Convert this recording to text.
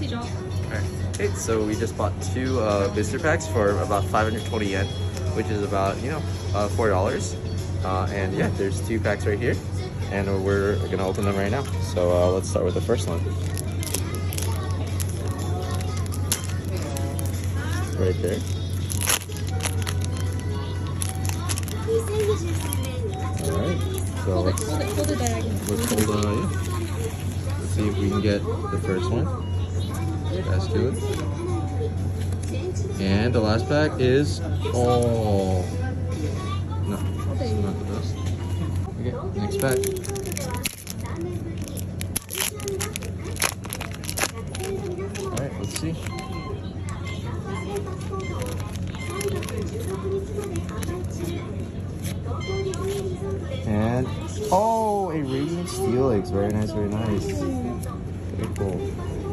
Merci, Okay, so we just bought two uh, visitor packs for about 520 yen, which is about, you know, uh, $4. Uh, and yeah, there's two packs right here, and we're gonna open them right now. So uh, let's start with the first one. Right there. Alright, so let's, let's hold, uh, yeah. let's see if we can get the first one. And the last pack is oh no, it's not the best. Okay, next pack. Alright, let's see. And oh, a radiant steel. Very nice, very nice. Very cool.